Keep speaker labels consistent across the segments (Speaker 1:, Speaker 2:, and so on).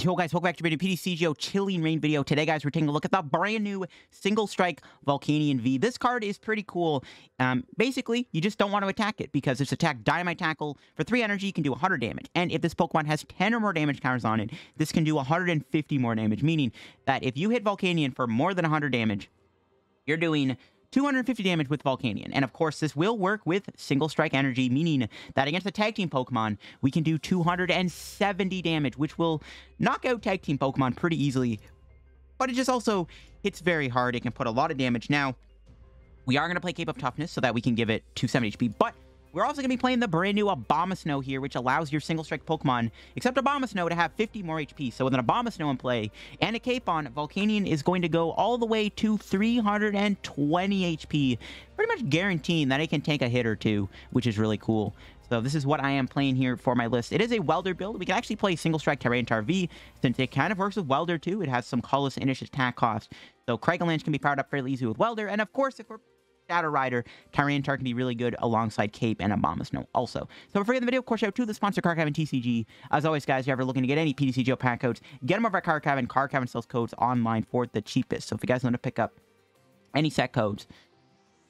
Speaker 1: Yo guys, welcome back to new PTCGO Chilling Reign video. Today guys, we're taking a look at the brand new Single Strike Volcanion V. This card is pretty cool. Um, basically, you just don't want to attack it because it's attack Dynamite Tackle. For 3 energy, you can do 100 damage. And if this Pokemon has 10 or more damage counters on it, this can do 150 more damage. Meaning that if you hit Volcanion for more than 100 damage, you're doing 250 damage with Volcanion. And of course, this will work with Single Strike Energy, meaning that against the Tag Team Pokemon, we can do 270 damage, which will knock out Tag Team Pokemon pretty easily. But it just also hits very hard. It can put a lot of damage. Now, we are going to play Cape of Toughness so that we can give it 270 HP, but we're also going to be playing the brand new Abomasnow here, which allows your single strike Pokemon, except Abomasnow, to have 50 more HP. So with an Abomasnow in play and a Cape on, Volcanion is going to go all the way to 320 HP, pretty much guaranteeing that it can take a hit or two, which is really cool. So this is what I am playing here for my list. It is a Welder build. We can actually play Single Strike Tyranitar V, since it kind of works with Welder too. It has some colorless initial attack cost. So Craglanch can be powered up fairly easy with Welder. And of course, if we're Shadow Rider, Tyranitar can be really good alongside Cape and Abomasnow also. So before we get the video, of course, shout out to the sponsor, Card Cavern TCG. As always, guys, if you're ever looking to get any PTCGO pack codes, get them over at Card Cavern. Card Cavern sells codes online for the cheapest. So if you guys want to pick up any set codes,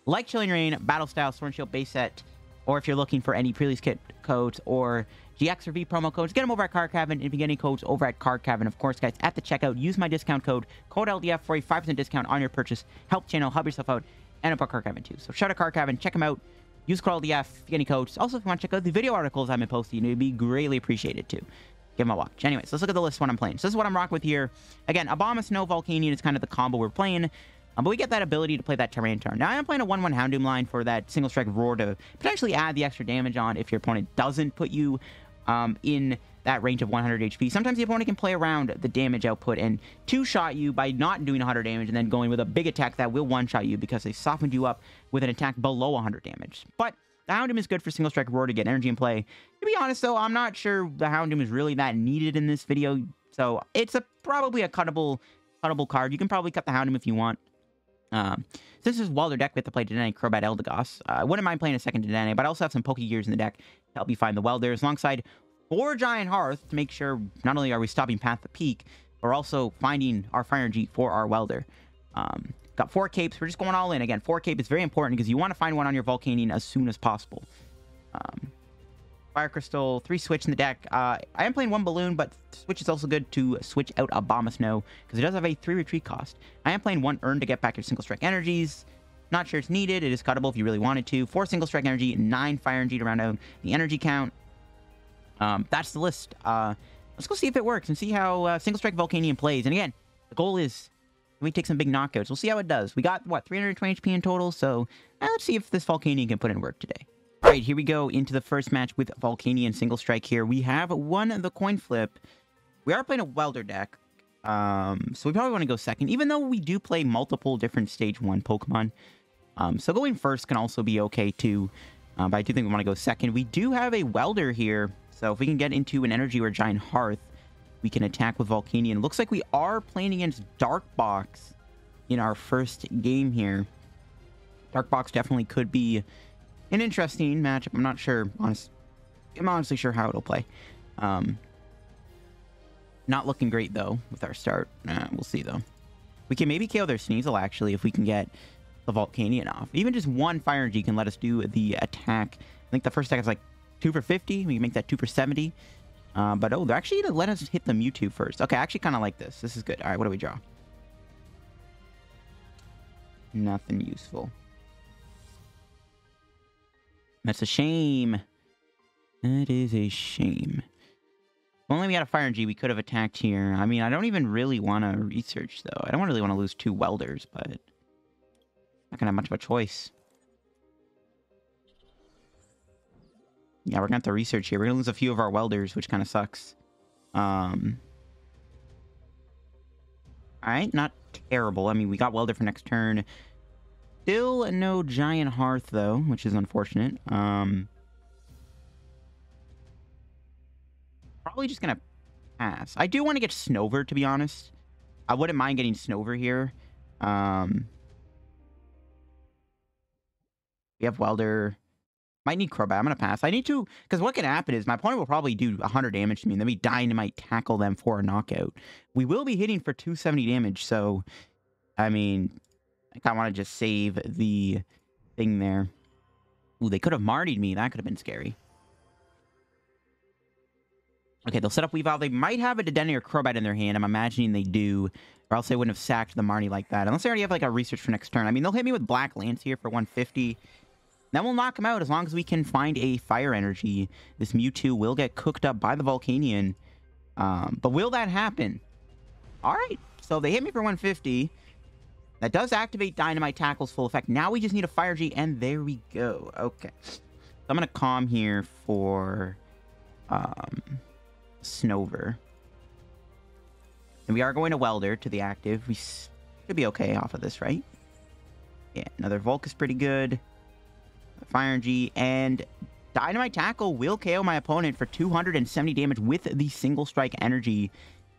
Speaker 1: like Chilling Reign, Battle Style, and Shield base set, or if you're looking for any pre-release kit codes or GX or V promo codes, get them over at Card Cavern. And if you get any codes over at Card Cavern, of course, guys, at the checkout, use my discount code, code LDF for a 5% discount on your purchase. Help channel, help yourself out, and up Card Cavern too. So shout out Card Cavern, check them out. Use code LDF if you get any codes. Also, if you want to check out the video articles I've been posting, it would be greatly appreciated too. Give them a watch. Anyways, let's look at the list what I'm playing. So this is what I'm rocking with here. Again, Abomasnow, Volcanion is kind of the combo we're playing. Um, but we get that ability to play that terrain Tyranitar. Now, I am playing a 1-1 Houndoom line for that single strike roar to potentially add the extra damage on if your opponent doesn't put you um, in that range of 100 HP. Sometimes the opponent can play around the damage output and two-shot you by not doing 100 damage and then going with a big attack that will one-shot you because they softened you up with an attack below 100 damage. But the Houndoom is good for single strike roar to get energy in play. To be honest, though, I'm not sure the Houndoom is really that needed in this video. So it's a probably a cuttable, cuttable card. You can probably cut the Houndoom if you want. Um, this is Welder deck, we have to play Dedenne, Crobat, Eldegoss. Uh, I wouldn't mind playing a second Dedenne, but I also have some Pokegears in the deck to help you find the Welders, alongside four Giant Hearth to make sure not only are we stopping Path to Peak, but we're also finding our Fire Energy for our Welder. Um, got four Capes. We're just going all in. Again, four Cape is very important because you want to find one on your Volcanion as soon as possible. Um, Fire Crystal, three Switch in the deck. Uh, I am playing one Balloon, but Switch is also good to switch out Abomasnow because it does have a three retreat cost. I am playing one Urn to get back your Single Strike Energies. Not sure it's needed. It is cuttable if you really wanted to. Four Single Strike Energy, nine Fire Energy to round out the energy count. Um, that's the list. Uh, let's go see if it works and see how uh, Single Strike Volcanion plays. And again, the goal is we take some big knockouts. We'll see how it does. We got, what, 320 HP in total? So uh, let's see if this Volcanion can put in work today. All right, here we go into the first match with Volcanion Single Strike here. We have won the coin flip. We are playing a Welder deck. Um, so we probably want to go second, even though we do play multiple different Stage 1 Pokemon. Um, so going first can also be okay too. Uh, but I do think we want to go second. We do have a Welder here. So if we can get into an Energy or Giant Hearth, we can attack with Volcanion. Looks like we are playing against Dark Box in our first game here. Dark Box definitely could be an interesting matchup. I'm not sure. Honest, I'm honestly sure how it'll play. Um, not looking great though with our start. Uh, we'll see though. We can maybe KO their Sneasel actually if we can get the Volcanion off. Even just one Fire Energy can let us do the attack. I think the first attack is like two for 50. We can make that two for 70. Uh, but oh, they're actually gonna let us hit the Mewtwo first. Okay, I actually kind of like this. This is good. All right, what do we draw? Nothing useful. That's a shame. That is a shame. If only we had a Fire Energy, we could have attacked here. I mean, I don't even really want to research, though. I don't really want to lose two Welders, but... Not gonna have much of a choice. Yeah, we're gonna have to research here. We're gonna lose a few of our Welders, which kind of sucks. Um... Alright, not terrible. I mean, we got Welder for next turn. Still no Giant Hearth, though, which is unfortunate. Um, probably just to pass. I do want to get Snover, to be honest. I wouldn't mind getting Snover here. Um, we have Welder. Might need Crobat. I'm going to pass. I need to, because what can happen is my opponent will probably do 100 damage to me, and then we Dynamite tackle them for a knockout. We will be hitting for 270 damage, so, I mean, I kind of want to just save the thing there. Ooh, they could have Martied me. That could have been scary. Okay, they'll set up Weavile. They might have a Dedenne or Crobat in their hand. I'm imagining they do. Or else they wouldn't have sacked the Marnie like that. Unless they already have like a research for next turn. I mean, they'll hit me with Black Lance here for 150. Then we'll knock him out as long as we can find a Fire Energy. This Mewtwo will get cooked up by the Volcanion. Um, but will that happen? All right. So they hit me for 150. That does activate Dynamite Tackle's full effect. Now we just need a Fire G, and there we go. Okay. So I'm going to Calm here for... Um, Snover. And we are going to Welder to the active. We should be okay off of this, right? Yeah, another Volk is pretty good. Fire G and Dynamite Tackle will KO my opponent for 270 damage with the single strike energy.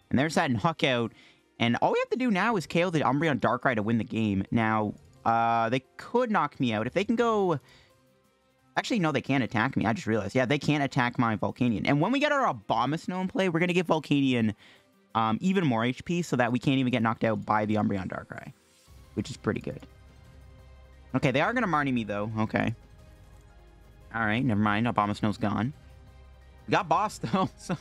Speaker 1: And there's that knockout. And all we have to do now is KO the Umbreon Darkrai to win the game. Now, uh, they could knock me out. If they can go Actually, no, they can't attack me. I just realized. Yeah, they can't attack my Volcanion. And when we get our Abomasnow in play, we're going to give Volcanion um, even more HP so that we can't even get knocked out by the Umbreon Darkrai, which is pretty good. Okay, they are going to Marnie me, though. Okay. All right, never mind. Abomasnow's gone. We got boss, though, so...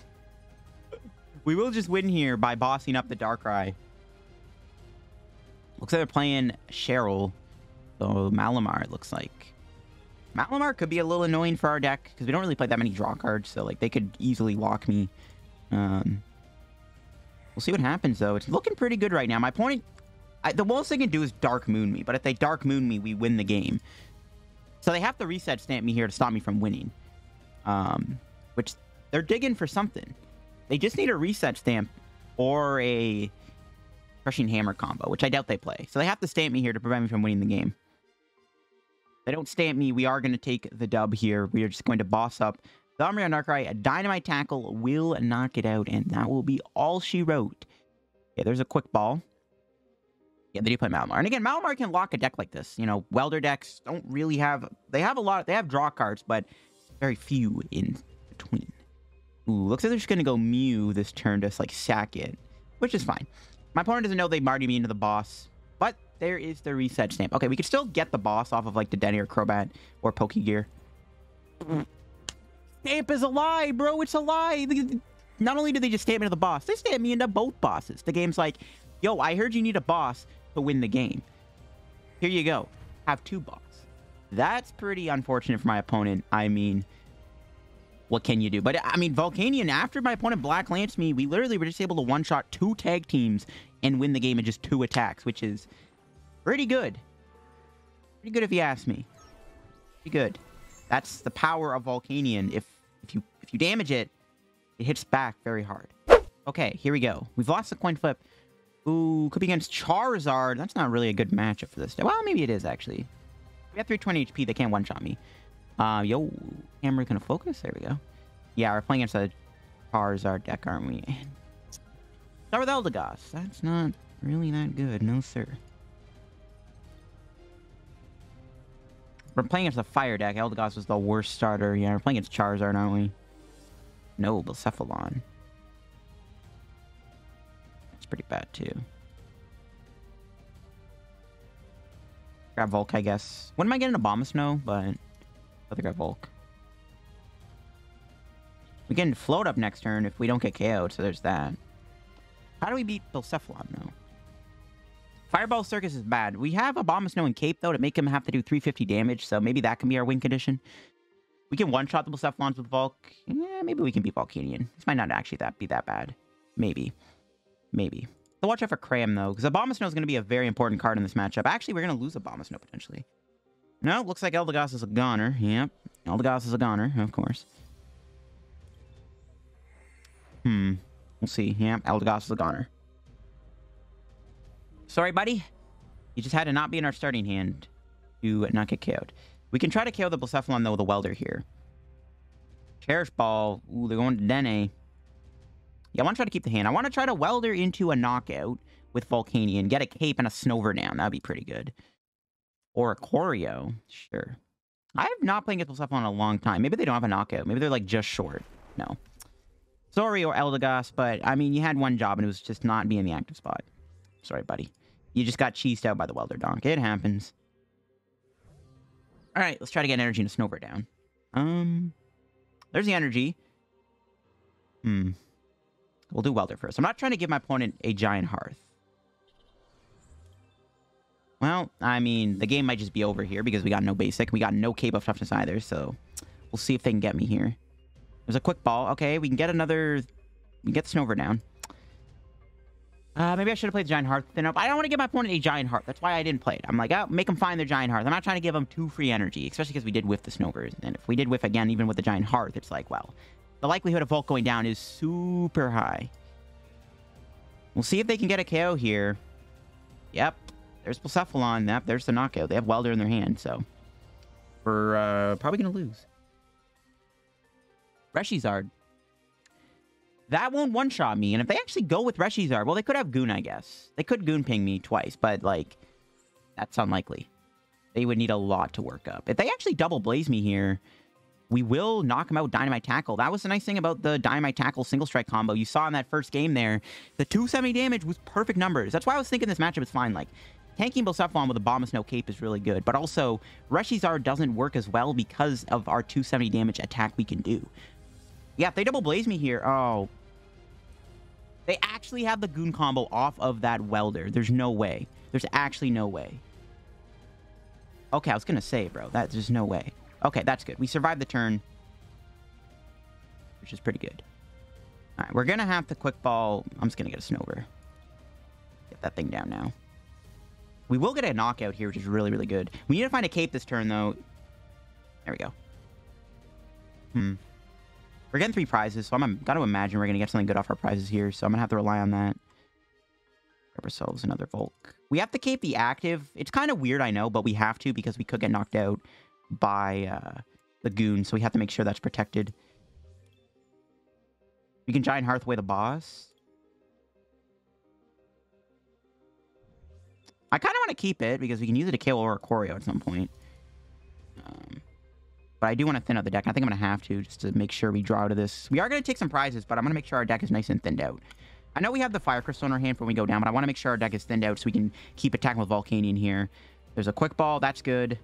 Speaker 1: we will just win here by bossing up the Darkrai. Looks like they're playing Cheryl. So Malamar, it looks like. Malamar could be a little annoying for our deck because we don't really play that many draw cards, so like they could easily walk me. Um, we'll see what happens though. It's looking pretty good right now. My point, I, the most they can do is Dark Moon me, but if they Dark Moon me, we win the game. So they have to reset stamp me here to stop me from winning. Um, which they're digging for something. They just need a reset stamp or a crushing hammer combo, which I doubt they play. So they have to stamp me here to prevent me from winning the game they don't stamp me. We are going to take the dub here. We are just going to boss up the Umbreon Darkrai. A Dynamite Tackle will knock it out, and that will be all she wrote. Yeah, there's a quick ball. Yeah, they do play Malamar. And again, Malamar can lock a deck like this. You know, Welder decks don't really have... They have a lot... They have draw cards, but very few in between. Ooh, looks like they're just going to go Mew this turn to, like, sack it. Which is fine. My opponent doesn't know they marty me into the boss. But there is the reset stamp. Okay, we could still get the boss off of like the Denny or Crobat or Pokegear. Stamp is a lie, bro. It's a lie. Not only do they just stamp into the boss, they stamp me into both bosses. The game's like, yo, I heard you need a boss to win the game. Here you go. Have two boss. That's pretty unfortunate for my opponent. I mean, what can you do? But I mean, Volcanion, after my opponent Black Lance me, we literally were just able to one-shot two tag teams and win the game in just two attacks, which is pretty good. Pretty good if you ask me. Pretty good. That's the power of Volcanion. If if you if you damage it, it hits back very hard. Okay, here we go. We've lost the coin flip. Ooh, could be against Charizard. That's not really a good matchup for this. Well, maybe it is, actually. We have 320 HP. They can't one-shot me. Uh, yo, camera gonna focus? There we go. Yeah, we're playing against a Charizard deck, aren't we? Start with Eldegoss. That's not really that good. No, sir. We're playing against a fire deck. Eldegoss was the worst starter. Yeah, we're playing against Charizard, aren't we? No, Blacephalon. Pretty bad, too. Grab Volk, I guess. When am I getting a Abomasnow? But I'll have to grab Volk. We can float up next turn if we don't get KO'd, so there's that. How do we beat Blacephalon, though? Fireball Circus is bad. We have Abomasnow and Cape, though, to make him have to do 350 damage, so maybe that can be our win condition. We can one-shot the Blacephalons with Volk. Yeah, maybe we can beat Volcanion. This might not actually that be that bad. Maybe. Maybe. So watch out for Cram, though, because Abomasnow is going to be a very important card in this matchup. Actually, we're going to lose Abomasnow, potentially. No, looks like Eldegoss is a goner. Yep. Eldegoss is a goner, of course. Hmm. We'll see. Yep, Eldegoss is a goner. Sorry, buddy. You just had to not be in our starting hand to not get KO'd. We can try to KO the Blacephalon, though, with a Welder here. Cherish Ball. Ooh, they're going to Dene. Yeah, I want to try to keep the hand. I want to try to Welder into a knockout with Volcanion. Get a Cape and a Snover down. That'd be pretty good. Or a Choreo. Sure. I have not played against Blacephalon in a long time. Maybe they don't have a knockout. Maybe they're like just short. No. Sorry, or Eldegoss, but I mean, you had one job and it was just not being the active spot. Sorry, buddy. You just got cheesed out by the welder donk. It happens. All right, let's try to get energy and Snover down. Um, there's the energy. Hmm. We'll do welder first. I'm not trying to give my opponent a giant hearth. Well, I mean, the game might just be over here because we got no basic. We got no cape of toughness either, so we'll see if they can get me here. There's a quick ball. Okay, we can get another... We can get Snover down. Uh, maybe I should have played the Giant Hearth. Then I don't want to give my opponent a Giant Hearth. That's why I didn't play it. I'm like, oh, make them find their Giant Hearth. I'm not trying to give them two free energy, especially because we did whiff the Snovers. And if we did whiff again, even with the Giant Hearth, it's like, well, the likelihood of Volt going down is super high. We'll see if they can get a KO here. Yep. There's Blacephalon. Yep, there's the knockout. They have Welder in their hand, so... We're uh, probably going to lose. Reshizard. That won't one-shot me. And if they actually go with Reshizard, well, they could have Goon, I guess. They could Goon ping me twice, but, like, that's unlikely. They would need a lot to work up. If they actually double Blaze me here, we will knock him out Dynamite Tackle. That was the nice thing about the Dynamite Tackle single strike combo. You saw in that first game there, the 270 damage was perfect numbers. That's why I was thinking this matchup is fine. Like, tanking Blacephalon with a Abomasnow Cape is really good, but also, Reshizard doesn't work as well because of our 270 damage attack we can do. Yeah, if they double blaze me here, oh. They actually have the Goon combo off of that Welder. There's no way. There's actually no way. Okay, I was gonna say, bro, that there's no way. Okay, that's good. We survived the turn, which is pretty good. All right, we're gonna have to quick ball. I'm just gonna get a Snover. Get that thing down now. We will get a knockout here, which is really, really good. We need to find a cape this turn, though. There we go. Hmm. We're getting three prizes, so I'm got to imagine we're going to get something good off our prizes here, so I'm going to have to rely on that. Grab ourselves another Volk. We have to keep the active. It's kind of weird, I know, but we have to because we could get knocked out by uh, the Goon, so we have to make sure that's protected. We can Giant Hearth away the boss. I kind of want to keep it because we can use it to kill Oricorio at some point. Um, but I do want to thin out the deck. I think I'm going to have to just to make sure we draw out of this. We are going to take some prizes, but I'm going to make sure our deck is nice and thinned out. I know we have the Fire Crystal in our hand for when we go down, but I want to make sure our deck is thinned out so we can keep attacking with Volcanion here. There's a Quick Ball. That's good.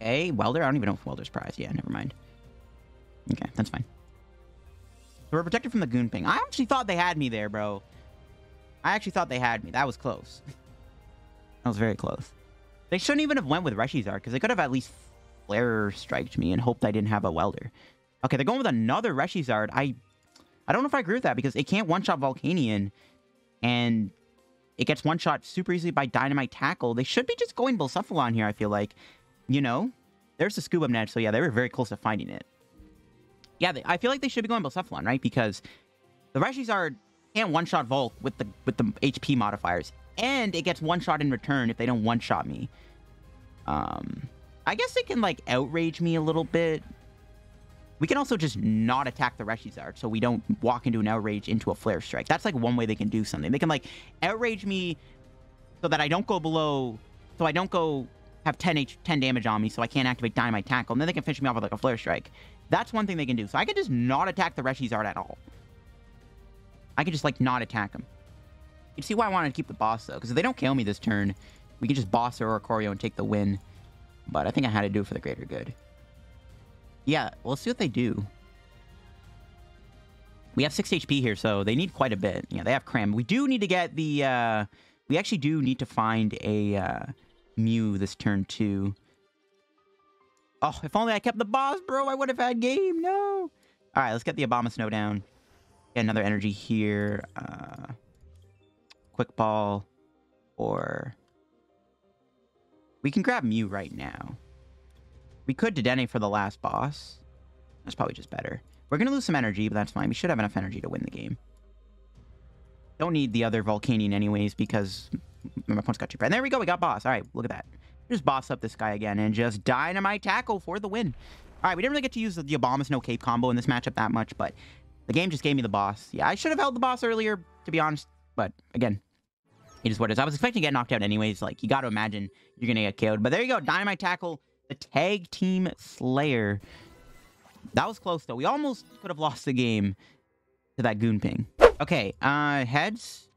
Speaker 1: A Welder? I don't even know if Welder's prize. Yeah, never mind. Okay, that's fine. So we're protected from the Goon Ping. I actually thought they had me there, bro. I actually thought they had me. That was close. that was very close. They shouldn't even have went with Reshizard, because they could have at least flare striked me and hoped I didn't have a welder. Okay, they're going with another Reshizard. I I don't know if I agree with that because it can't one-shot Volcanion and it gets one-shot super easily by Dynamite Tackle. They should be just going Blacephalon here, I feel like. You know? There's the Scoop Up Net, so yeah, they were very close to finding it. Yeah, they, I feel like they should be going Blacephalon, right? Because the Reshizard can't one-shot Volk with the with the HP modifiers. And it gets one-shot in return if they don't one-shot me. Um... I guess it can, like, outrage me a little bit. We can also just not attack the Reshizard, so we don't walk into an outrage into a Flare Strike. That's, like, one way they can do something. They can, like, outrage me so that I don't go below... So I don't go have 10, H 10 damage on me, so I can't activate Dynamite Tackle. And then they can finish me off with, like, a Flare Strike. That's one thing they can do. So I can just not attack the Reshizard at all. I can just, like, not attack him. You see why I wanted to keep the boss, though. Because if they don't kill me this turn, we can just boss or Oricorio and take the win. But I think I had to do it for the greater good. Yeah, we'll see what they do. We have 6 HP here, so they need quite a bit. Yeah, they have cram. We do need to get the... Uh, we actually do need to find a uh, Mew this turn, too. Oh, if only I kept the boss, bro. I would have had game. No. All right, let's get the Abomasnow down. Get another energy here. Uh, quick ball. Or we can grab Mew right now. We could Dedenne for the last boss. That's probably just better. We're going to lose some energy, but that's fine. We should have enough energy to win the game. Don't need the other Volcanion anyways, because my opponent's got two. And there we go. We got boss. All right, look at that. Just boss up this guy again and just dynamite tackle for the win. All right, we didn't really get to use the, the Abomasnow Cape combo in this matchup that much, but the game just gave me the boss. Yeah, I should have held the boss earlier, to be honest. But again, it is what it is. I was expecting to get knocked out anyways. Like, you got to imagine you're going to get killed. But there you go. Dynamite Tackle. The Tag Team Slayer. That was close, though. We almost could have lost the game to that Goon Ping. Okay, uh, heads?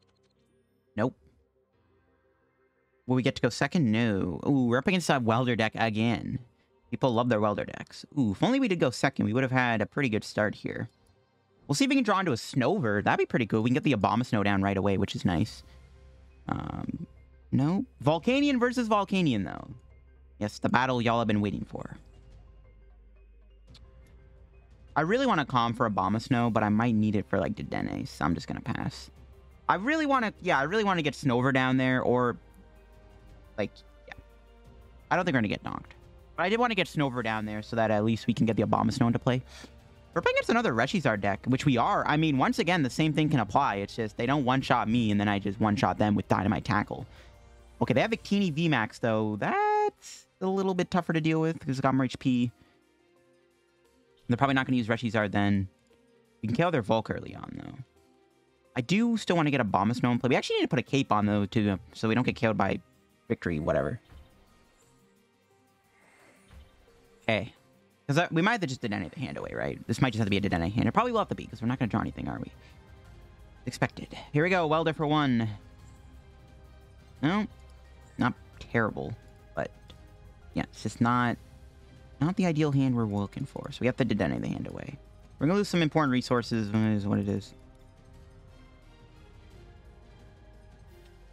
Speaker 1: Will we get to go second? No. Ooh, we're up against that welder deck again. People love their welder decks. Ooh, if only we did go second, we would have had a pretty good start here. We'll see if we can draw into a Snover. That'd be pretty cool. We can get the Abomasnow down right away, which is nice. Um, no. Volcanion versus Volcanion, though. Yes, the battle y'all have been waiting for. I really want to calm for Abomasnow, but I might need it for, like, Dedenne, so I'm just going to pass. I really want to, yeah, I really want to get Snover down there, or, like, yeah. I don't think we're going to get knocked. But I did want to get Snover down there so that at least we can get the Abomasnow into play. We're playing against another Reshizard deck, which we are. I mean, once again, the same thing can apply. It's just they don't one-shot me, and then I just one-shot them with Dynamite Tackle. Okay, they have a Victini VMAX, though. That's a little bit tougher to deal with because it's got more HP. They're probably not going to use Reshizard then. We can kill their Volk early on, though. I do still want to get a Abomasnow in play. We actually need to put a cape on, though, too, so we don't get killed by Victory, whatever. Okay. Because we might have just Dedenne the hand away, right? This might just have to be a Dedenne hand. It probably will have to be, because we're not going to draw anything, are we? Expected. Here we go. Welder for one. No. Not terrible. But, yeah, it's just not... Not the ideal hand we're looking for. So we have to Dedenne the hand away. We're going to lose some important resources, uh, is what it is.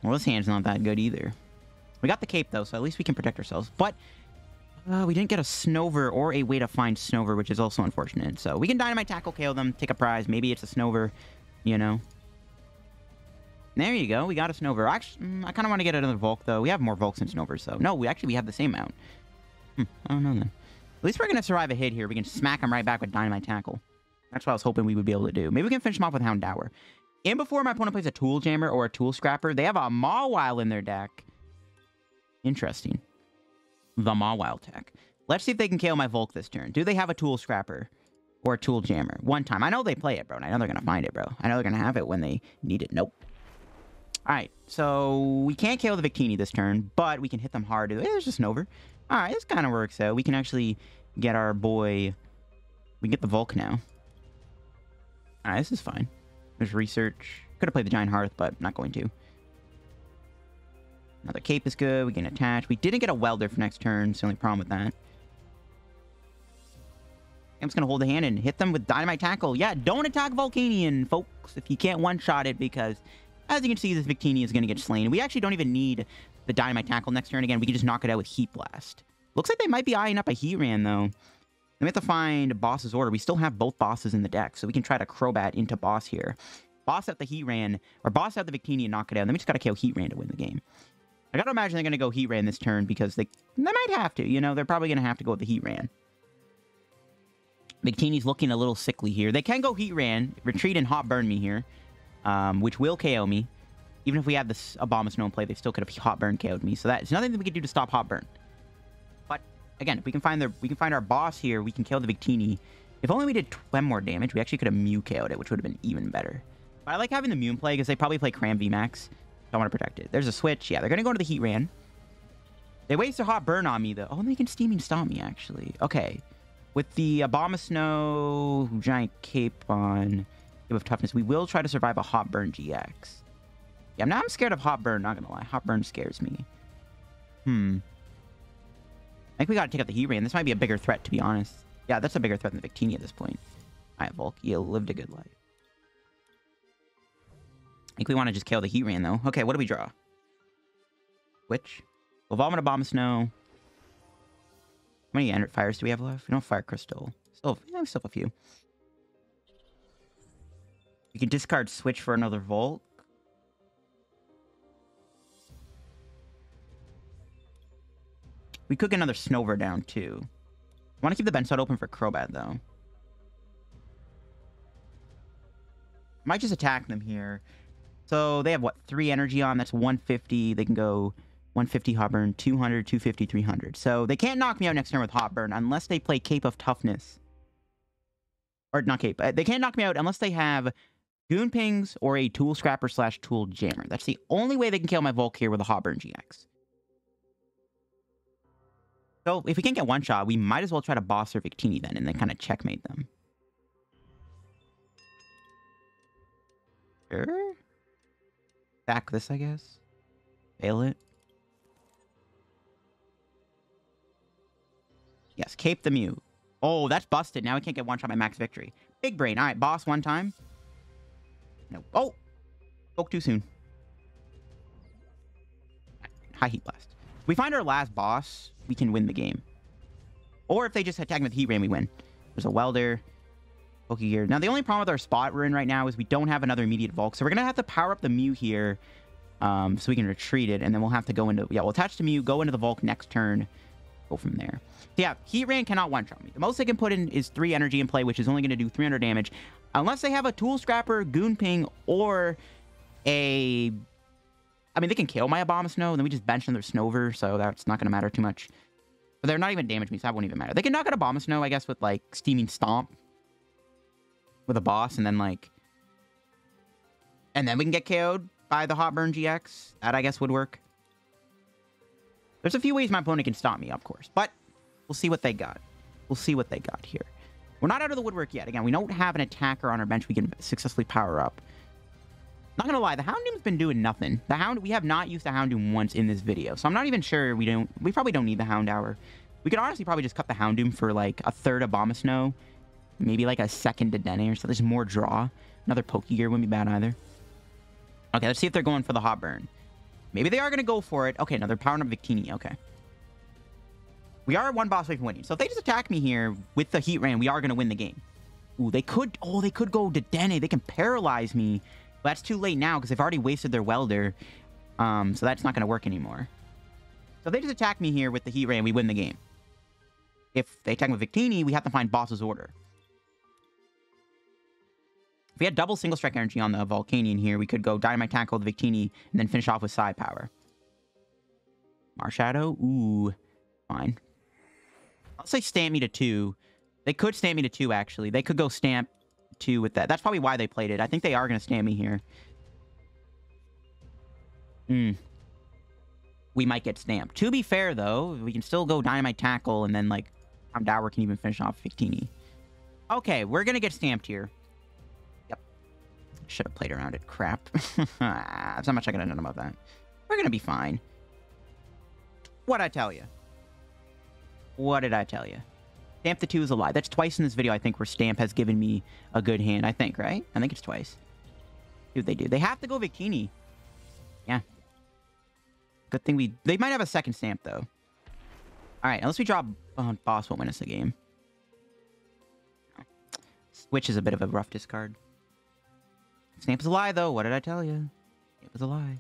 Speaker 1: Well, this hand's not that good either. We got the cape, though, so at least we can protect ourselves. But uh, we didn't get a Snover or a way to find Snover, which is also unfortunate. So we can Dynamite Tackle KO them, take a prize. Maybe it's a Snover, you know. There you go. We got a Snover. Actually, mm, I kind of want to get another Volk, though. We have more Volks than Snovers, so... No, we actually we have the same amount. Hmm, I don't know, then. At least we're going to survive a hit here. We can smack him right back with Dynamite Tackle. That's what I was hoping we would be able to do. Maybe we can finish him off with Houndour. And before my opponent plays a Tool Jammer or a Tool Scrapper, they have a Mawile in their deck. Interesting the Mawile tech. Let's see if they can KO my Volk this turn. Do they have a Tool Scrapper or a Tool Jammer? One time. I know they play it, bro. And I know they're going to find it, bro. I know they're going to have it when they need it. Nope. All right, so we can't KO the Victini this turn, but we can hit them hard. Hey, there's just an over. All right, this kind of works out. We can actually get our boy... We get the Volk now. All right, this is fine. There's research. Could have played the Giant Hearth, but not going to. Another cape is good. We can attach. We didn't get a welder for next turn. It's the only problem with that. I'm just going to hold the hand and hit them with Dynamite Tackle. Yeah, don't attack Volcanion, folks, if you can't one-shot it, because as you can see, this Victini is going to get slain. We actually don't even need the Dynamite Tackle next turn. Again, we can just knock it out with Heat Blast. Looks like they might be eyeing up a Heatran, though. Then we have to find Boss's Order. We still have both bosses in the deck, so we can try to Crobat into Boss here. Boss out the Heatran, or Boss out the Victini and knock it out. Then we just got to kill Heatran to win the game. I gotta imagine they're gonna go Heatran this turn because they they might have to. You know, they're probably gonna have to go with the Heatran. Victini's looking a little sickly here. They can go Heatran, retreat and hot burn me here, um, which will KO me. Even if we had this Abomasnow in play, they still could have hot burn KO'd me. So that's nothing that we can do to stop hot burn. But again, if we can find the we can find our boss here, we can kill the Victini. If only we did 12 more damage, we actually could have Mew KO'd it, which would have been even better. But I like having the Mew in play because they probably play Cram VMAX. I want to protect it. There's a switch. Yeah, they're going to go into the Heatran. They waste a hot burn on me, though. Oh, they can Steaming Stomp me, actually. Okay. With the Abomasnow Giant Cape on with Toughness, we will try to survive a Hot Burn GX. Yeah, now I'm scared of Hot Burn, not going to lie. Hot Burn scares me. Hmm. I think we got to take out the Heatran. This might be a bigger threat, to be honest. Yeah, that's a bigger threat than Victini at this point. All right, Volk. You lived a good life think we want to just kill the Heatran, though. Okay, what do we draw? Which? Evolve into Abomasnow. How many fires do we have left? We don't Fire Crystal. Still, yeah, we still have a few. We can discard Switch for another Volt. We could get another Snover down, too. I want to keep the bench slot open for Crobat, though. Might just attack them here. So they have, what, three energy on? That's 150. They can go 150 Hot Burn, 200, 250, 300. So they can't knock me out next turn with Hot Burn unless they play Cape of Toughness. Or not Cape. Uh, they can't knock me out unless they have Goon Pings or a Tool Scrapper slash Tool Jammer. That's the only way they can kill my Volk here with a Hot Burn GX. So if we can't get one shot, we might as well try to boss or Victini then, and then kind of checkmate them. Sure. Back this, I guess. Fail it. Yes, Cape the Mew. Oh, that's busted. Now we can't get one shot by max victory. Big brain. All right, boss one time. No. Oh! Spoke too soon. High Heat Blast. We find our last boss, we can win the game. Or if they just attack me with Heatran, we win. There's a Welder. Pokegear. Now, the only problem with our spot we're in right now is we don't have another immediate Volk. So we're going to have to power up the Mew here um, so we can retreat it. And then we'll have to go into... Yeah, we'll attach the Mew, go into the Volk next turn, go from there. So Yeah, Heatran cannot one-shot me. The most they can put in is 3 energy in play, which is only going to do 300 damage. Unless they have a Tool Scrapper, Goon Ping, or a... I mean, they can kill my Abomasnow, and then we just bench their Snover, so that's not going to matter too much. But they're not even damage me, so that won't even matter. They can knock out Abomasnow, I guess, with, like, Steaming Stomp with a boss, and then, like... And then we can get KO'd by the Hot Burn GX. That, I guess, would work. There's a few ways my opponent can stop me, of course. But we'll see what they got. We'll see what they got here. We're not out of the woodwork yet. Again, we don't have an attacker on our bench we can successfully power up. Not gonna lie, the Houndoom's been doing nothing. The Hound, we have not used the Houndoom once in this video, so I'm not even sure we don't. We probably don't need the Houndour. We could honestly probably just cut the Houndoom for like a third of Abomasnow, maybe like a second to Dedenne or so. There's more draw. Another Pokegear wouldn't be bad either. Okay, let's see if they're going for the Hot Burn. Maybe they are gonna go for it. Okay, no, they're powering up Victini. Okay. We are one boss away from winning. So if they just attack me here with the Heatran, we are gonna win the game. Ooh, they could. Oh, they could go to Dedenne. They can paralyze me. But that's too late now because they've already wasted their welder. Um, so that's not going to work anymore. So if they just attack me here with the Heat Ray and we win the game. If they attack with Victini, we have to find Boss's Order. If we had double single strike energy on the Volcanion here, we could go Dynamite Tackle the Victini and then finish off with Psi Power. Marshadow? Ooh. Fine. I'll say stamp me to two. They could stamp me to two, actually. They could go stamp two with that. That's probably why they played it. I think they are going to Stamp me here. Hmm. We might get stamped. To be fair, though, we can still go Dynamite Tackle, and then, like, Dower can even finish off Victini. Okay, we're going to get stamped here. Should have played around it. Crap. There's not much I have done about that. We're going to be fine. What'd I tell you? What did I tell you? Stamp the 2 is a lie. That's twice in this video, I think, where Stamp has given me a good hand. I think, right? I think it's twice. Dude, they do. They have to go Victini. Yeah. Good thing we... They might have a second Stamp, though. Alright, unless we draw... Oh, boss won't win us the game. Switch is a bit of a rough discard. Stamp is a lie, though. What did I tell you? It was a lie.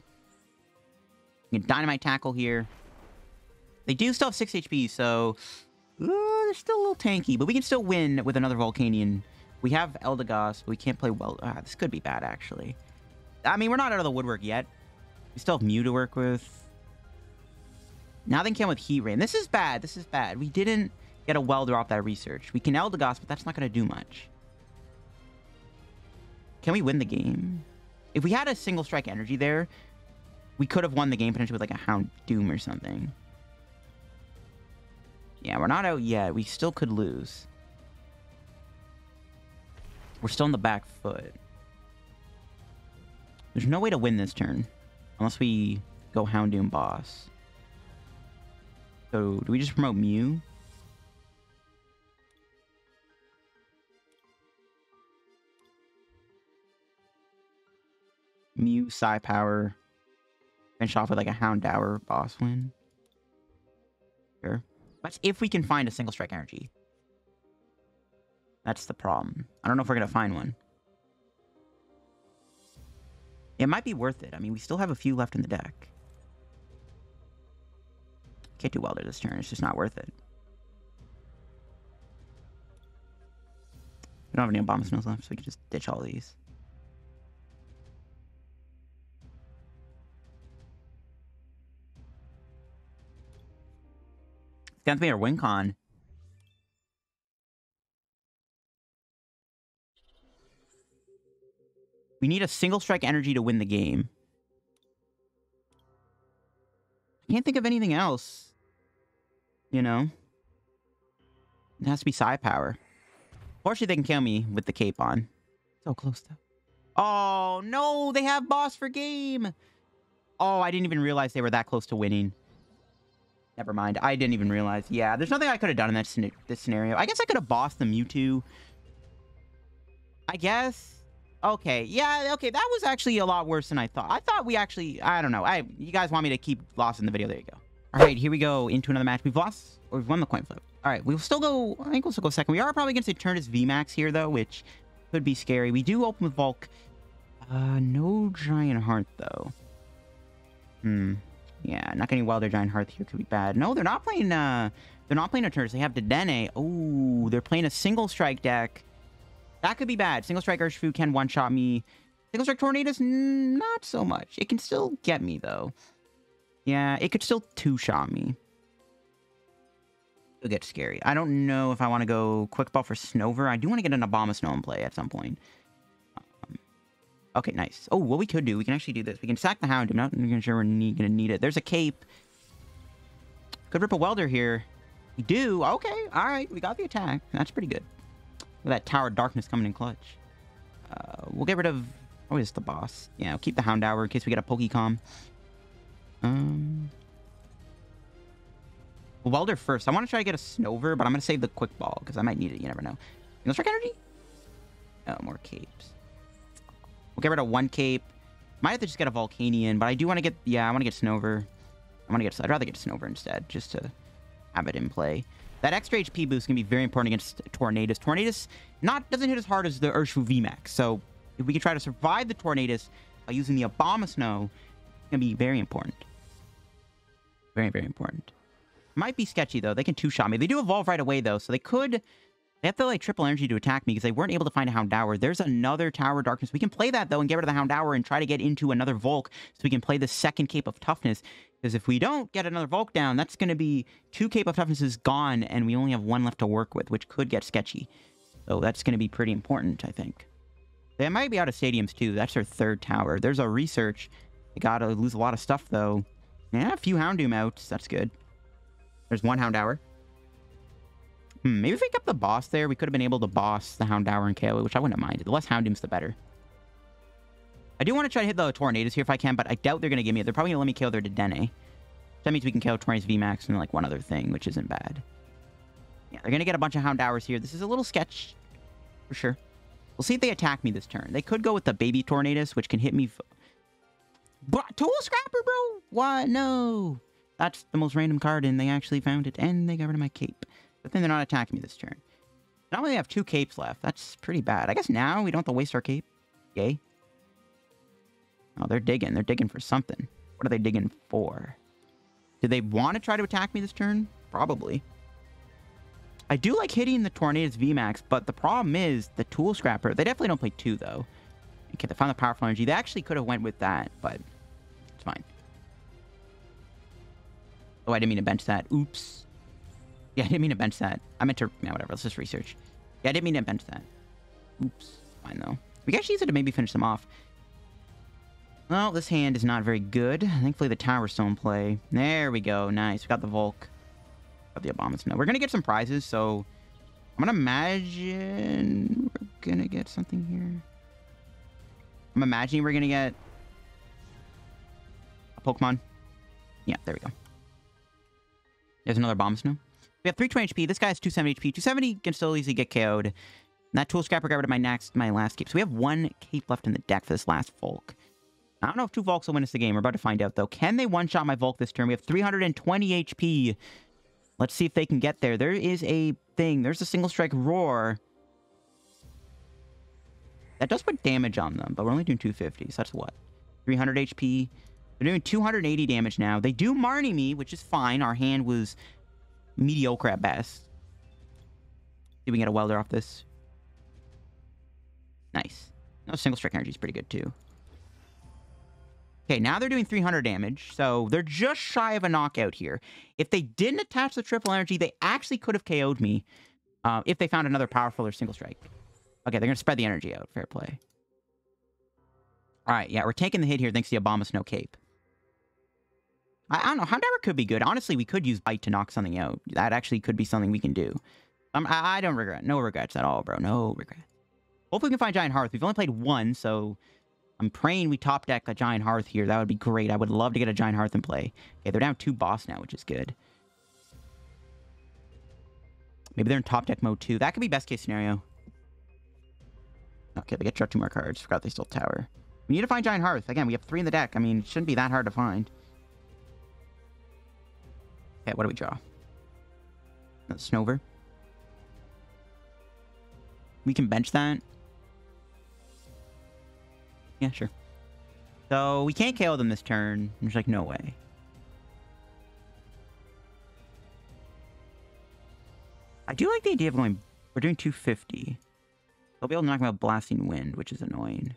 Speaker 1: You can Dynamite Tackle here. They do still have 6 HP, so... Uh, they're still a little tanky, but we can still win with another Volcanion. We have Eldegoss, but we can't play well. Ah, this could be bad, actually. I mean, we're not out of the woodwork yet. We still have Mew to work with. They can with Heatran. This is bad. This is bad. We didn't get a Welder off that research. We can Eldegoss, but that's not going to do much. Can we win the game? If we had a single strike energy there, we could have won the game potentially with like a Hound Doom or something. Yeah, we're not out yet. We still could lose. We're still on the back foot. There's no way to win this turn. Unless we go Houndoom boss. So, do we just promote Mew? Mew, Psi Power. Finish off with like a Houndour boss win. Sure. That's if we can find a single strike energy. That's the problem. I don't know if we're going to find one. It might be worth it. I mean, we still have a few left in the deck. Can't do Welder this turn. It's just not worth it. We don't have any Abomasnows left, so we can just ditch all these. It's going to be our win con. We need a single strike energy to win the game. I can't think of anything else. You know? It has to be psi power. Fortunately, they can kill me with the cape on. So close, though. Oh, no, they have boss for game. Oh, I didn't even realize they were that close to winning. Never mind. I didn't even realize. Yeah, there's nothing I could have done in that this scenario. I guess I could have bossed the Mewtwo. I guess. Okay, yeah, okay, that was actually a lot worse than I thought. I thought we actually, I don't know. I, you guys want me to keep lost in the video? There you go. All right, here we go into another match. We've lost, or we've won the coin flip. All right, we'll still go, I think we'll still go second. We are probably going to turn Eternatus VMAX here, though, which could be scary. We do open with Volk. Uh, no Giant Hearth, though. Hmm. Yeah, not getting Welder Giant Hearth here could be bad. No, they're not playing, uh, they're not playing Eternatus. They have Dedenne. Oh, they're playing a single strike deck. That could be bad. Single strike Urshifu can one-shot me. Single strike Tornadus, not so much. It can still get me, though. Yeah, it could still two-shot me. It'll get scary. I don't know if I want to go quick ball for Snover. I do want to get an Abomasnow in play at some point. Okay, nice. Oh, what we could do, we can actually do this. We can sack the Hound. I'm not even sure we're going to need it. There's a Cape. Could rip a Welder here. We do. Okay, all right. We got the attack. That's pretty good. That Tower Darkness coming in clutch. Uh, we'll get rid of... Oh, it's the boss. Yeah, we'll keep the Houndour in case we get a Pokecom. Um... Welder first. I want to try to get a Snover, but I'm going to save the Quick Ball, because I might need it. You never know. Single Strike Energy? Oh, more capes. We'll get rid of one cape. Might have to just get a Volcanion, but I do want to get... Yeah, I want to get Snover. I want to get... I'd rather get Snover instead, just to have it in play. That extra HP boost can be very important against Tornadus. Tornadus not doesn't hit as hard as the Urshifu VMAX, so if we can try to survive the Tornadus by using the Abomasnow, it's going to be very important. Very, very important. Might be sketchy, though. They can two-shot me. They do evolve right away, though, so they could... They have to, like, triple energy to attack me because they weren't able to find a Houndour. There's another Tower Darkness. We can play that, though, and get rid of the Houndour and try to get into another Volk so we can play the second Cape of Toughness. Because if we don't get another Volk down, that's going to be two Cape of Toughnesses gone, and we only have one left to work with, which could get sketchy. So that's going to be pretty important, I think. They might be out of stadiums, too. That's their third tower. There's a research. They got to lose a lot of stuff, though. Yeah, a few Houndoom outs. That's good. There's one Houndour. Hmm, maybe if we kept the boss there, we could have been able to boss the Hound Houndour and KO, which I wouldn't have minded. The less Houndooms, the better. I do want to try to hit the Tornadus here if I can, but I doubt they're going to give me it. They're probably going to let me kill their Dedenne. That means we can kill Tornadus VMAX and like one other thing, which isn't bad. Yeah, they're going to get a bunch of Hound Houndours here. This is a little sketch, for sure. We'll see if they attack me this turn. They could go with the Baby Tornadus, which can hit me... But Tool Scrapper, bro! What? No! That's the most random card, and they actually found it, and they got rid of my cape. But then they're not attacking me this turn. Now we have two capes left. That's pretty bad. I guess now we don't have to waste our cape. Yay. Oh, they're digging. They're digging for something. What are they digging for? Do they want to try to attack me this turn? Probably. I do like hitting the Tornadus VMAX, but the problem is the Tool Scrapper. They definitely don't play two, though. Okay, they found the Powerful Energy. They actually could have went with that, but it's fine. Oh, I didn't mean to bench that. Oops. Yeah, I didn't mean to bench that. I meant to... Yeah, whatever. Let's just research. Yeah, I didn't mean to bench that. Oops. Fine, though. We actually use it to maybe finish them off. Well, this hand is not very good. Thankfully, the tower's still in play. There we go. Nice. We got the Volk. Got the Abomasnow. We're going to get some prizes, so... I'm going to imagine... We're going to get something here. I'm imagining we're going to get... A Pokemon. Yeah, there we go. There's another Abomasnow. We have 320 HP. This guy has 270 HP. 270 can still easily get KO'd. And that Tool Scrapper got rid of my next, my last cape. So we have one cape left in the deck for this last Volk. I don't know if two Volks will win us the game. We're about to find out, though. Can they one-shot my Volk this turn? We have 320 HP. Let's see if they can get there. There is a thing. There's a single strike roar. That does put damage on them, but we're only doing 250, so that's what? 300 HP. They're doing 280 damage now. They do Marnie me, which is fine. Our hand was mediocre at best. See we can get a welder off this. Nice. No, single strike energy is pretty good, too. Okay, now they're doing 300 damage, so they're just shy of a knockout here. If they didn't attach the triple energy, they actually could have KO'd me uh, if they found another powerful or single strike. Okay, they're going to spread the energy out. Fair play. All right, yeah, we're taking the hit here thanks to the Abomasnow Cape. I, don't know. Houndour could be good. Honestly, we could use Bite to knock something out. That actually could be something we can do. Um, I, I don't regret. No regrets at all, bro. No regrets. Hopefully we can find Giant Hearth. We've only played one, so I'm praying we top deck a Giant Hearth here. That would be great. I would love to get a Giant Hearth in play. Okay, they're down two boss now, which is good. Maybe they're in top deck mode too. That could be best case scenario. Okay, they get to two more cards. Forgot they still tower. We need to find Giant Hearth. Again, we have three in the deck. I mean, it shouldn't be that hard to find. Okay, what do we draw? Snover. We can bench that. Yeah, sure. So we can't KO them this turn. There's like no way. I do like the idea of going... We're doing 250. They'll be able to knock out Blasting Wind, which is annoying.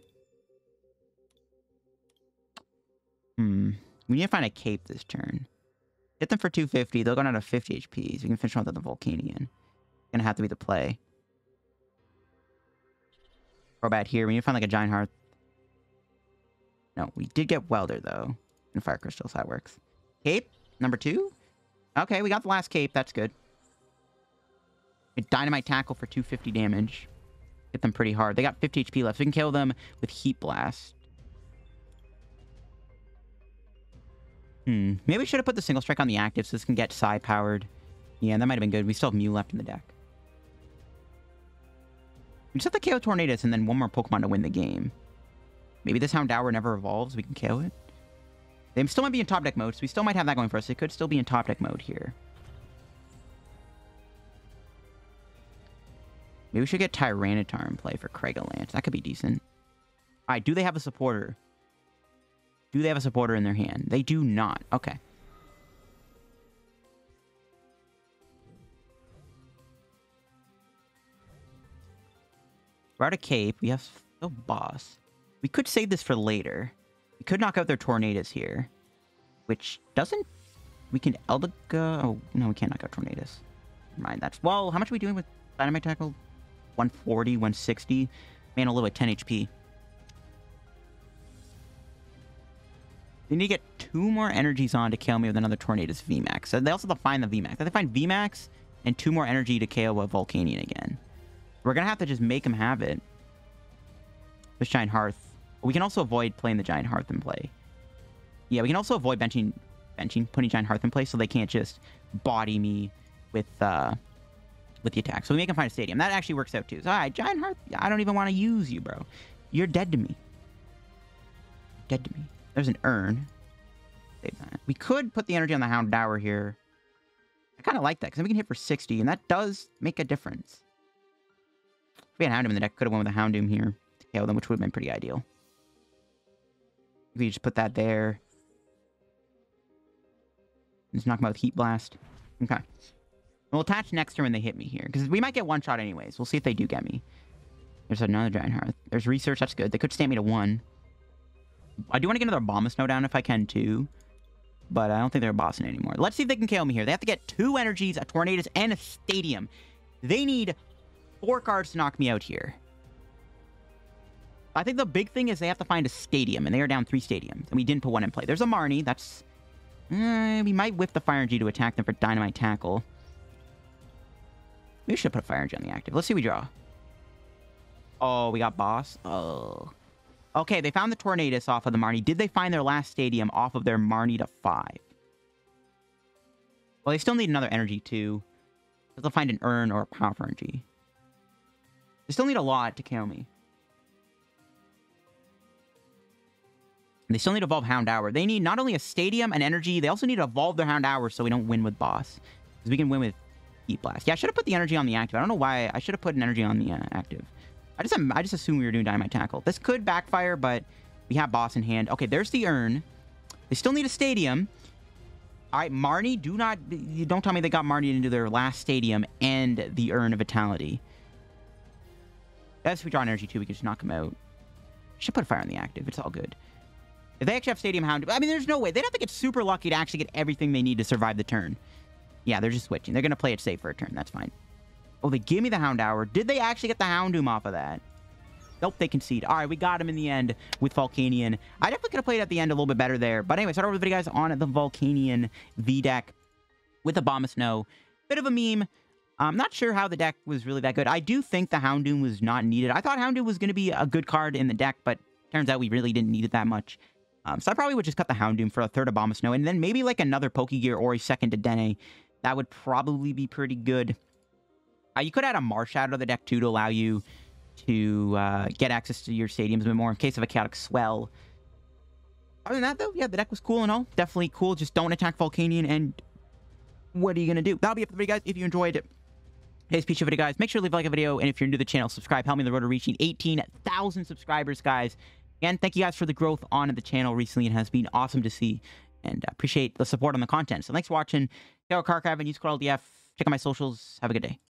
Speaker 1: Hmm. We need to find a cape this turn. Hit them for 250. They'll go down to 50 HP. So we can finish off with the Volcanion. Gonna have to be the play. Or bad here. We need to find like a Giant Hearth. No, we did get Welder though. And Fire Crystals. That works. Cape, number two. Okay, we got the last cape. That's good. A Dynamite Tackle for 250 damage. Hit them pretty hard. They got 50 HP left. So we can kill them with Heat Blast. Hmm. Maybe we should have put the single strike on the active so this can get psi powered. Yeah, that might have been good. We still have Mew left in the deck. We just have to KO Tornadus and then one more Pokemon to win the game. Maybe this Houndour never evolves. We can KO it. They still might be in top deck mode, so we still might have that going for us. It could still be in top deck mode here. Maybe we should get Tyranitar in play for Craigallant. That could be decent. All right, do they have a supporter? Do they have a supporter in their hand? They do not. Okay. We're out of Cape. We have no boss. We could save this for later. We could knock out their Tornadus here. Which doesn't... We can Eldiga... Oh, no, we can't knock out Tornadus. Never mind, that's... Well, how much are we doing with Dynamite Tackle? 140, 160? Man, a little at 10 HP. They need to get two more energies on to KO me with another Tornadus VMAX. So they also have to find the VMAX. They find VMAX and two more energy to KO a Volcanion again. We're going to have to just make them have it. This Giant Hearth. We can also avoid playing the Giant Hearth in play. Yeah, we can also avoid benching, benching, putting Giant Hearth in play so they can't just body me with uh, with the attack. So we make them find a stadium. That actually works out too. So, all right, Giant Hearth, I don't even want to use you, bro. You're dead to me. Dead to me. There's an urn. We could put the energy on the Houndour here. I kind of like that, because then we can hit for 60, and that does make a difference. If we had Houndoom in the deck, could have went with a Houndoom here to KO them, which would have been pretty ideal. We just put that there. Just knock them out with Heat Blast. Okay. We'll attach next turn when they hit me here, because we might get one shot anyways. We'll see if they do get me. There's another Giant Hearth. There's Research, that's good. They could stamp me to one. I do want to get another Abomasnow down if I can too. But I don't think they're bossing anymore. Let's see if they can KO me here. They have to get two energies, a Tornadus, and a Stadium. They need four cards to knock me out here. I think the big thing is they have to find a stadium, and they are down three stadiums, and we didn't put one in play. There's a Marnie. That's... Eh, we might whip the Fire Energy to attack them for Dynamite Tackle. We should put a Fire Energy on the active. Let's see what we draw. Oh, we got Boss. Oh. Okay, they found the Tornadus off of the Marnie. Did they find their last stadium off of their Marnie to 5? Well, they still need another energy, too. They'll find an Urn or a Power Energy. They still need a lot to kill me. They still need to evolve Houndour. They need not only a stadium and energy, they also need to evolve their Hound Houndour so we don't win with boss. Because we can win with Heat Blast. Yeah, I should have put the energy on the active. I don't know why. I should have put an energy on the uh, active. I just I just assumed we were doing Dynamite Tackle. This could backfire, but we have boss in hand. Okay, there's the urn. They still need a stadium. All right, Marnie, do not... You don't tell me they got Marnie into their last stadium and the Urn of Vitality. If we draw energy too, we can just knock them out. Should put a fire on the active. It's all good. If they actually have Stadium Hound... I mean, there's no way. They'd have to get super lucky to actually get everything they need to survive the turn. Yeah, they're just switching. They're going to play it safe for a turn. That's fine. Oh, they give me the Houndour. Did they actually get the Houndoom off of that? Nope, they concede. All right, we got him in the end with Volcanion. I definitely could have played at the end a little bit better there. But anyway, start over the video, guys, on the Volcanion V-Deck with snow Bit of a meme. I'm not sure how the deck was really that good. I do think the Houndoom was not needed. I thought Houndoom was going to be a good card in the deck, but turns out we really didn't need it that much. Um, so I probably would just cut the Houndoom for a third Abomasnow, and then maybe like another Pokegear or a second Dedenne. That would probably be pretty good. Uh, you could add a Marsh out of the deck too to allow you to uh, get access to your stadiums a bit more in case of a Chaotic Swell. Other than that, though, yeah, the deck was cool and all. Definitely cool. Just don't attack Volcanion, and what are you going to do? That'll be it for the video, guys. If you enjoyed it, today's piece of video, guys, make sure to leave a like a video, and if you're new to the channel, subscribe. Help me on the road to reaching 18,000 subscribers, guys. Again, thank you guys for the growth on the channel recently. It has been awesome to see, and appreciate the support on the content. So thanks for watching. Card Cavern and use code LDF. Check out my socials. Have a good day.